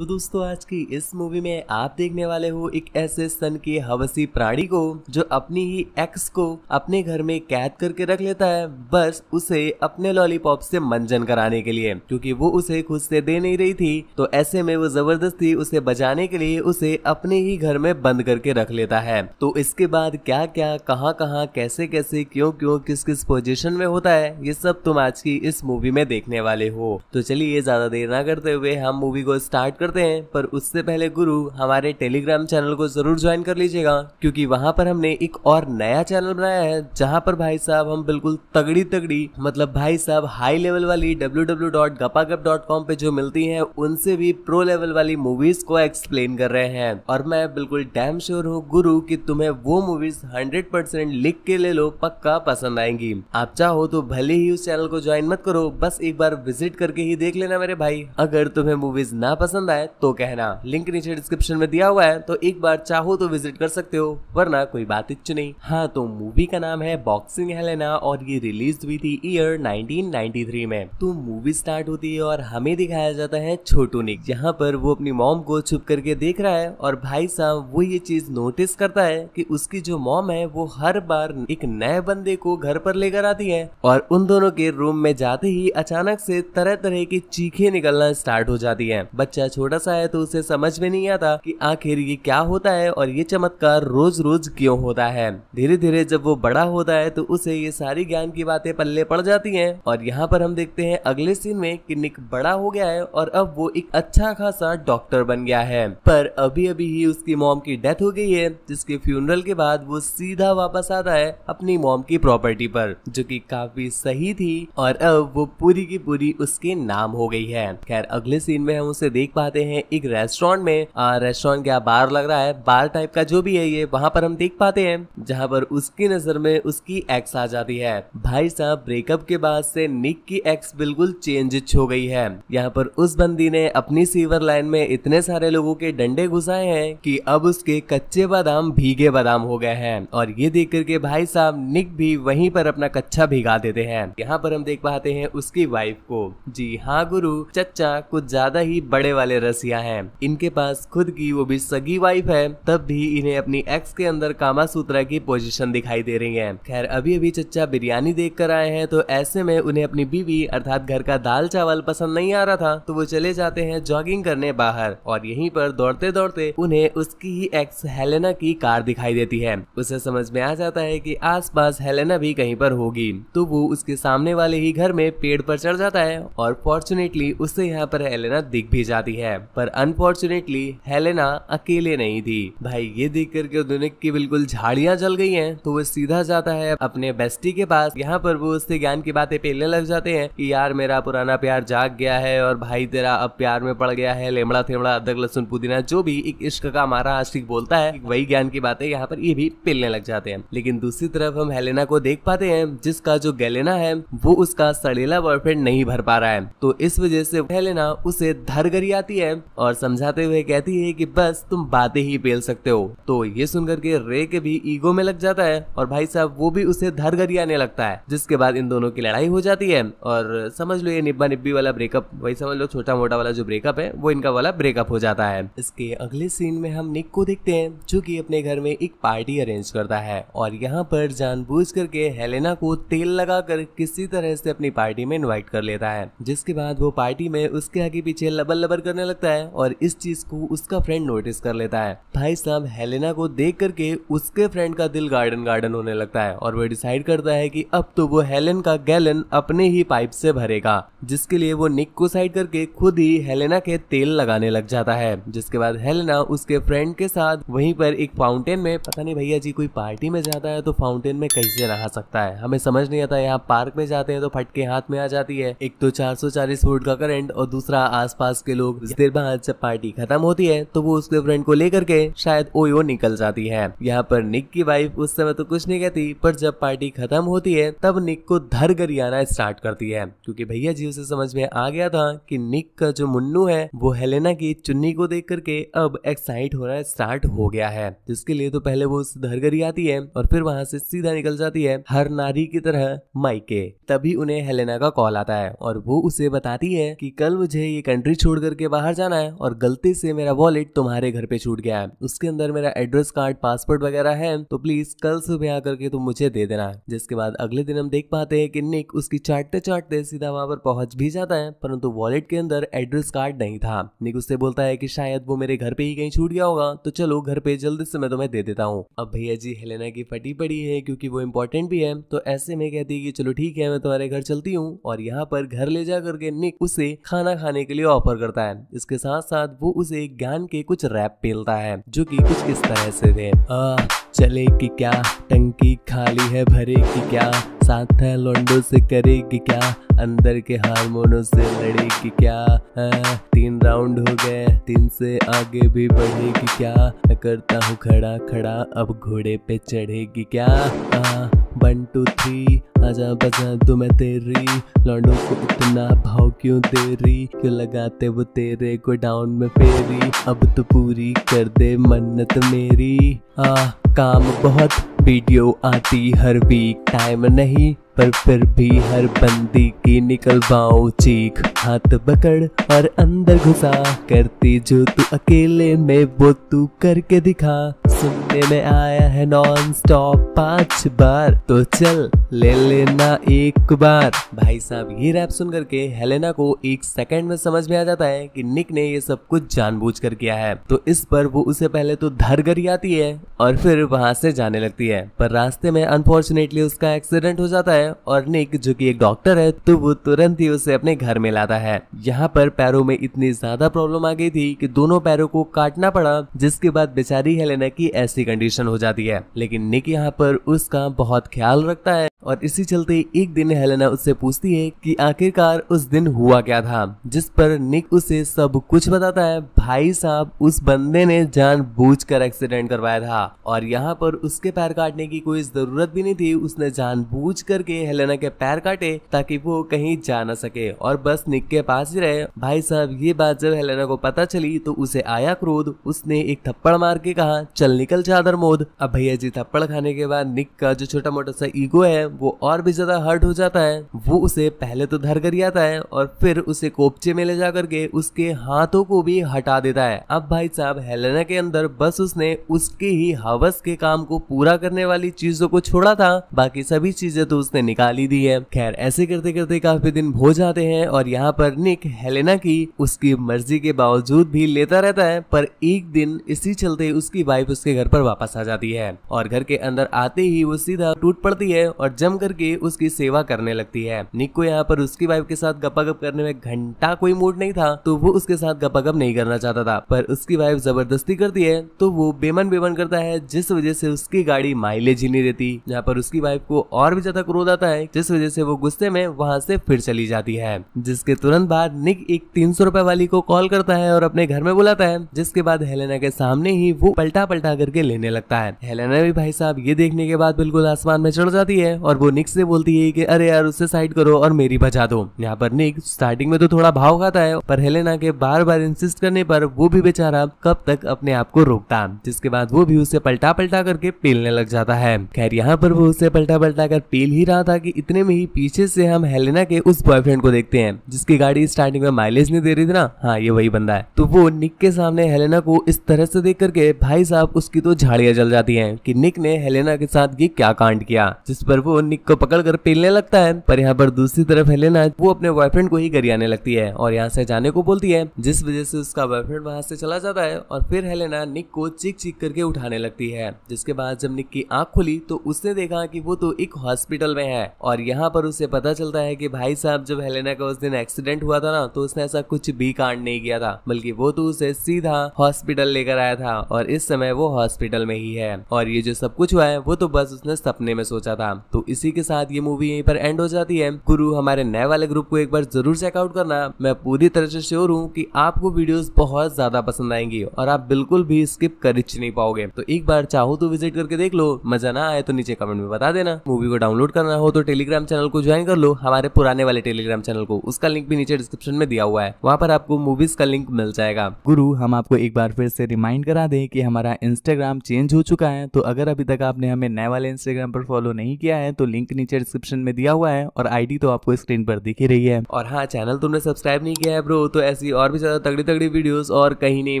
तो दोस्तों, आज की इस मूवी में आप देखने वाले हो एक ऐसे सन के हवसी प्राणी को, जो अपनी ही एक्स को अपने घर में कैद करके रख लेता है, बस उसे अपने लॉलीपॉप से मंजन कराने के लिए। क्योंकि वो उसे खुद से दे नहीं रही थी तो ऐसे में वो ज़बरदस्ती उसे बचाने के लिए उसे अपने ही घर में बंद करके रख लेता है। तो इसके बाद क्या क्या कहाँ कहाँ कैसे कैसे क्यों क्यों किस किस पोजिशन में होता है, ये सब तुम आज की इस मूवी में देखने वाले हो। तो चलिए, ज़्यादा देर ना करते हुए हम मूवी को स्टार्ट कर करते हैं, पर उससे पहले गुरु हमारे टेलीग्राम चैनल को ज़रूर ज्वाइन कर लीजिएगा, क्योंकि वहाँ पर हमने एक और नया चैनल बनाया है, जहाँ पर भाई साहब हम बिल्कुल तगड़ी तगड़ी मतलब भाई साहब हाई लेवल वाली www.gapagap.com पे जो मिलती हैं, उनसे भी प्रो लेवल वाली मूवीज़ को एक्सप्लेन कर रहे हैं। और मैं बिल्कुल डैम श्योर हूँ गुरु कि तुम्हें वो मूवीज़ 100% लिख के ले लो, पक्का पसंद आएँगी। आप चाहो तो भले ही उस चैनल को ज्वाइन मत करो, बस एक बार विज़िट करके ही देख लेना मेरे भाई। अगर तुम्हें मूवीज़ ना पसंद आए है तो कहना। लिंक नीचे डिस्क्रिप्शन में दिया हुआ है तो एक बार चाहो तो विज़िट कर सकते हो, वरना कोई बात इच्छ नहीं। हाँ तो मूवी का नाम है बॉक्सिंग हेलेना और ये रिलीज़ हुई थी ईयर 1993 में। तो मूवी स्टार्ट होती है और हमें दिखाया जाता है छोटू निक, जहाँ पर वो अपनी मॉम को छुप करके देख रहा है और भाई साहब वो ये चीज़ नोटिस करता है कि उसकी जो मॉम है, वो हर बार एक नए बंदे को घर पर लेकर आती है और उन दोनों के रूम में जाते ही अचानक से तरह तरह की चीखें निकलना स्टार्ट हो जाती है। बच्चा छोटा सा है तो उसे समझ में नहीं आता कि आखिर ये क्या होता है और ये चमत्कार रोज रोज क्यों होता है। धीरे धीरे जब वो बड़ा होता है तो उसे ये सारी ज्ञान की बातें पल्ले पड़ जाती हैं। और यहाँ पर हम देखते हैं अगले सीन में कि निक बड़ा हो गया है और अब वो एक अच्छा खासा डॉक्टर बन गया है। पर अभी अभी ही उसकी मॉम की डेथ हो गई है, जिसके फ्यूनरल के बाद वो सीधा वापस आता है अपनी मॉम की प्रॉपर्टी पर, जो कि काफ़ी सही थी। और अब वो पूरी की पूरी उसके नाम हो गई है। खैर, अगले सीन में हम उसे देख पाते जाते हैं एक रेस्टोरेंट में। रेस्टोरेंट क्या बार लग रहा है? बार टाइप का जो भी है ये, वहाँ पर हम देख पाते हैं, जहाँ पर उसकी नज़र में उसकी एक्स आ जाती है। भाई साहब ब्रेकअप के बाद से निक की एक्स बिल्कुल चेंज हो गई है। यहाँ पर उस बंदी ने अपनी सीवर लाइन में इतने सारे लोगों के डंडे घुसाए हैं कि अब उसके कच्चे बादाम भीगे बादाम हो गए हैं। और ये देख करके भाई साहब निक भी वहीं पर अपना कच्चा भिगा देते हैं। यहाँ पर हम देख पाते हैं उसकी वाइफ को। जी हाँ गुरु चच्चा कुछ ज़्यादा ही बड़े वाले रसिया है। इनके पास खुद की वो भी सगी वाइफ है। तब भी इन्हें अपनी एक्स के अंदर कामा सूत्रा की पोजिशन दिखाई दे रही है। खैर, अभी अभी चच्चा बिरयानी देख कर आए हैं तो ऐसे में उन्हें अपनी बीवी अर्थात घर का दाल चावल पसंद नहीं आ रहा था तो वो चले जाते हैं जॉगिंग करने बाहर। और यहीं पर दौड़ते दौड़ते उन्हें उसकी ही एक्स हेलेना की कार दिखाई देती है। उसे समझ में आ जाता है कि आसपास हेलेना भी कहीं पर होगी। तो वो उसके सामने वाले ही घर में पेड़ पर चढ़ जाता है और फॉर्चुनेटली उससे यहाँ पर हेलेना दिख भी जाती है। पर अनफॉर्चुनेटली हेलेना अकेले नहीं थी। भाई, ये देख करके दुनिक की बिल्कुल झाड़ियाँ जल गई हैं तो वो सीधा जाता है अपने बेस्टी के पास। यहाँ पर वो उससे ज्ञान की बातें पेलने लग जाते हैं कि यार, मेरा पुराना प्यार जाग गया है और भाई तेरा अब प्यार में पड़ गया है, लेमड़ा थेमड़ा, अदरक, लहसुन, पुदीना, जो भी एक इश्क का हमारा आशिक बोलता है, वही ज्ञान की बातें यहाँ पर ये भी पेलने लग जाते हैं। लेकिन दूसरी तरफ़ हम हेलेना को देख पाते हैं, जिसका जो गैलेना है, वो उसका सड़ेला बॉयफ्रेंड नहीं भर पा रहा है। तो इस वजह से हेलेना उसे धर गरी आती है और समझाते हुए कहती है कि बस तुम बातें ही पेल सकते हो। तो ये सुनकर के रे के भी ईगो में लग जाता है और भाई साहब वो भी उसे धर गरियाने लगता है, जिसके बाद इन दोनों की लड़ाई हो जाती है। और समझ लो ये निब्बा निब्बी वाला ब्रेकअप वही समझ लो छोटा मोटा वाला जो ब्रेकअप है, वो इनका वाला ब्रेकअप हो जाता है। इसके अगले सीन में हम निक को देखते हैं, जो की अपने घर में एक पार्टी अरेंज करता है। और यहाँ पर जानबूझ करके हेलेना को तेल लगाकर किसी तरह से अपनी पार्टी में इन्वाइट कर लेता है, जिसके बाद वो पार्टी में उसके आगे पीछे लबर लबर करने लगता है और इस चीज़ को उसका फ्रेंड नोटिस कर लेता है। भाई साहब, हेलेना को देख करके उसके फ्रेंड का दिल गार्डन गार्डन होने लगता है और वो डिसाइड करता है कि अब तो वो हेलेन का गैलन अपने ही पाइप से भरेगा, जिसके लिए वो निक को साइड करके खुद ही हेलेना के तेल लगाने लग जाता है। जिसके बाद हेलेना उसके फ्रेंड के साथ वहीं पर एक फाउंटेन में, पता नहीं भैया जी, कोई पार्टी में जाता है तो फाउंटेन में कैसे नहा सकता है? हमें समझ नहीं आता, यहाँ पार्क में जाते हैं तो फटके हाथ में आ जाती है। एक तो 440 वोल्ट का करंट और दूसरा आसपास के लोग देर बाद जब पार्टी खत्म होती है तो वो उसके फ्रेंड को लेकर के शायद ओयो निकल जाती है। यहाँ पर निक की वाइफ उस समय तो कुछ नहीं कहती, पर जब पार्टी खत्म होती है, तब निक को धर गरियाना स्टार्ट करती है। क्योंकि भैया जी उसे समझ में आ गया था कि निक का जो मुन्नू है, वो हेलेना की चुन्नी को देख करके अब एक्साइट होना स्टार्ट हो गया है। जिसके लिए तो पहले वो उस धर आती है, और फिर वहाँ से सीधा निकल जाती है हर नारी की तरह माइके तभी उन्हें हेलेना का कॉल आता है, और वो उसे बताती है कि कल मुझे ये कंट्री छोड़ करके बाहर बाहर जाना है और गलती से मेरा वॉलेट तुम्हारे घर पे छूट गया है। उसके अंदर मेरा एड्रेस कार्ड पासपोर्ट वगैरह है तो प्लीज़ कल सुबह आकर के तुम मुझे दे देना। जिसके बाद अगले दिन हम देख पाते हैं कि निक उसकी चाटते चाटते सीधा वहाँ पर पहुँच भी जाता है, परंतु वॉलेट के अंदर एड्रेस कार्ड नहीं था। निक उससे बोलता है कि शायद वो मेरे घर पे ही कहीं छूट गया होगा तो चलो घर पे जल्दी से मैं तुम्हें दे देता हूँ। अब भैया जी हेलेना की फटी पड़ी है क्योंकि वो इम्पोर्टेंट भी है तो ऐसे में कहती है कि चलो ठीक है, मैं तुम्हारे घर चलती हूँ और यहाँ पर घर ले जा करके निक उसे खाना खाने के लिए ऑफ़र करता है। इसके साथ साथ वो उसे ज्ञान के कुछ रैप पेलता है जो कि कुछ इस तरह से थे। आ, चलेगी क्या? टंकी खाली है भरेगी क्या? साथ है लोंडो से करेगी क्या? अंदर के हारमोनों से लड़ेगी क्या? आ, तीन राउंड हो गए तीन से आगे भी बढ़ेगी क्या? मैं करता हूँ खड़ा खड़ा अब घोड़े पे चढ़ेगी क्या? आ, वन टू थ्री आजा बजा दो मैं तेरी। लौंडों को इतना भाव क्यों रही क्यों लगाते वो तेरे को डाउन में फेरी? अब तो पूरी कर दे मन्नत मेरी। आ काम बहुत वीडियो आती हर वीक टाइम नहीं, पर फिर भी हर बंदी की निकल निकलवाओ चीख। हाथ पकड़ और अंदर घुसा। करती जो तू अकेले में वो तू करके दिखा। सुनने में आया है नॉन स्टॉप पाँच बार। तो चल, ले लेना एक बार। भाई साहब, ये रैप सुन करके हेलेना को एक सेकंड में समझ में आ जाता है कि निक ने ये सब कुछ जानबूझ कर किया है। तो इस पर वो उसे पहले तो धर कर आती है और फिर वहाँ से जाने लगती है। पर रास्ते में अनफॉर्चुनेटली उसका एक्सीडेंट हो जाता है और निक जो की एक डॉक्टर है तो वो तुरंत ही उसे अपने घर में लाता है। यहाँ पर पैरों में इतनी ज़्यादा प्रॉब्लम आ गई थी कि दोनों पैरों को काटना पड़ा, जिसके बाद बेचारी हेलेना की ऐसी कंडीशन हो जाती है। लेकिन निक यहाँ पर उसका बहुत ख्याल रखता है और इसी चलते एक दिन हेलेना उससे पूछती है कि आखिरकार उस दिन हुआ क्या था, जिस पर निक उसे सब कुछ बताता है। भाई साहब, उस बंदे ने जान बूझ कर एक्सीडेंट करवाया था और यहाँ पर उसके पैर काटने की कोई ज़रूरत भी नहीं थी। उसने जान बूझ करके हेलेना के पैर काटे ताकि वो कहीं जा ना सके और बस निक के पास ही रहे। भाई साहब, ये बात जब हेलेना को पता चली तो उसे आया क्रोध। उसने एक थप्पड़ मार के कहा चल निकल चादर मोद। अब भैया जी थप्पड़ खाने के बाद निक का जो छोटा मोटा सा ईगो है, वो और भी ज़्यादा हर्ट हो जाता है। वो उसे पहले तो धर कर आता है और फिर उसे कोपचे में ले जा करके उसके हाथों को भी हटा देता है। अब भाई साहब हेलेना के अंदर बस उसने उसके ही हवस के काम को पूरा करने वाली चीज़ों को छोड़ा था। बाकी सभी चीज़ें तो उसने निकाली दी है। खैर, ऐसे करते करते काफ़ी दिन हो जाते हैं और यहाँ पर निक हेलेना की उसकी मर्ज़ी के बावजूद भी लेता रहता है, पर एक दिन इसी चलते उसकी वाइफ उसके घर पर वापस आ जाती है और घर के अंदर आते ही वो सीधा टूट पड़ती है और जम करके उसकी सेवा करने लगती है। निक को यहाँ पर उसकी वाइफ के साथ गपागप करने में घंटा कोई मूड नहीं था तो वो उसके साथ गपागप नहीं करना चाहता था। पर उसकी वाइफ ज़बरदस्ती करती है तो वो बेमन बेमन करता है, जिस वजह से उसकी गाड़ी माइलेज ही नहीं देती। यहाँ पर उसकी वाइफ को और भी ज़्यादा क्रोध आता है, जिस वजह से वो गुस्से में वहाँ से फिर चली जाती है, जिसके तुरंत बाद निक एक तीन सौ वाली को कॉल करता है और अपने घर में बुलाता है, जिसके बाद हेलेना के सामने ही वो पलटा पलटा करके लेने लगता है। हेलेना भी भाई साहब, ये देखने के बाद बिल्कुल आसमान में चढ़ जाती है और वो निक से बोलती है कि अरे यार उससे साइड करो और मेरी बचा दो। यहाँ पर निक स्टार्टिंग में तो थोड़ा भाव खाता है, पर हेलेना के बार बार इंसिस्ट करने पर वो भी बेचारा कब तक अपने आप को रोकता, जिसके बाद वो भी उसे पलटा पलटा करके पेलने लग जाता है। खैर, यहाँ पर वो उसे पलटा पलटा कर पेल ही रहा था कि इतने में ही पीछे से हम हेलेना के उस बॉयफ्रेंड को देखते हैं, जिसकी गाड़ी स्टार्टिंग में माइलेज नहीं दे रही थी ना? हाँ ये वही बंदा है। तो वो निक के सामने हेलेना को इस तरह से देख करके भाई साहब उसकी तो झाड़ियाँ जल जाती हैं कि निक ने हेलेना के साथ ये क्या कांड किया, जिस पर वो निक को पकड़ कर पेलने लगता है, पर यहाँ पर दूसरी तरफ़ हेलेना वो अपने बॉयफ्रेंड को ही गरियाने लगती है और यहाँ से जाने को बोलती है, जिस वजह से उसका बॉयफ्रेंड वहाँ से चला जाता है और फिर हेलेना निक को चीख चीख करके उठाने लगती है। जिसके बाद जब निक की आँख खुली तो उसने देखा कि वो तो एक हॉस्पिटल में है और यहाँ पर उसे पता चलता है कि भाई साहब, जब हेलेना का उस दिन एक्सीडेंट हुआ था ना तो उसने ऐसा कुछ भी कांड नहीं किया था, बल्कि वो तो उसे सीधा हॉस्पिटल लेकर आया था और इस समय वो हॉस्पिटल में ही है। और ये जो सब कुछ हुआ है, वो तो बस उसने सपने में सोचा था। तो इसी के साथ ये मूवी यहीं पर एंड हो जाती है। गुरु हमारे नए वाले ग्रुप को एक बार ज़रूर चेकआउट करना। मैं पूरी तरह से श्योर हूँ कि आपको वीडियोस बहुत ज़्यादा पसंद आएँगी और आप बिल्कुल भी स्किप कर नहीं पाओगे। तो एक बार चाहो तो विज़िट करके देख लो। मज़ा ना आए तो नीचे कमेंट में बता देना। मूवी को डाउनलोड करना हो तो टेलीग्राम चैनल को ज्वाइन कर लो। हमारे पुराने वाले टेलीग्राम चैनल को। उसका लिंक भी नीचे डिस्क्रिप्शन में दिया हुआ है। वहाँ पर आपको मूवीज़ का लिंक मिल जाएगा। गुरु, हम आपको एक बार फिर से रिमाइंड करा दें कि हमारा इंस्टाग्राम चेंज हो चुका है तो अगर अभी तक आपने हमें नए वाले इंस्टाग्राम पर फॉलो नहीं किया है तो लिंक नीचे डिस्क्रिप्शन में दिया हुआ है और आईडी तो आपको स्क्रीन पर दिख रही है। और हाँ चैनल तुमने सब्सक्राइब नहीं किया है ब्रो तो ऐसी और भी ज़्यादा तगड़ी तगड़ी वीडियोस और कहीं नहीं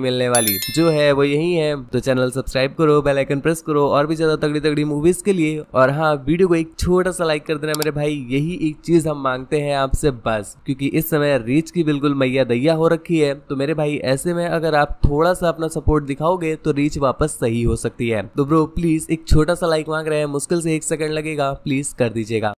मिलने वाली। जो है, वो यही है। तो चैनल सब्सक्राइब करो बेलाइकन प्रेस करो और भी ज़्यादा तगड़ी तगड़ी मूवीज़ के लिए। और हाँ वीडियो को एक छोटा सा लाइक कर देना मेरे भाई। यही एक चीज़ हम मांगते हैं आपसे, बस। क्योंकि इस समय रीच की बिल्कुल मैया दैया हो रखी है। तो मेरे भाई, ऐसे में अगर आप थोड़ा सा अपना सपोर्ट दिखाओगे तो रीच वापस सही हो सकती है। तो ब्रो प्लीज़ एक छोटा सा लाइक मांग रहे हैं, मुश्किल से एक सेकंड लगेगा। प्लीज़ कर दीजिएगा।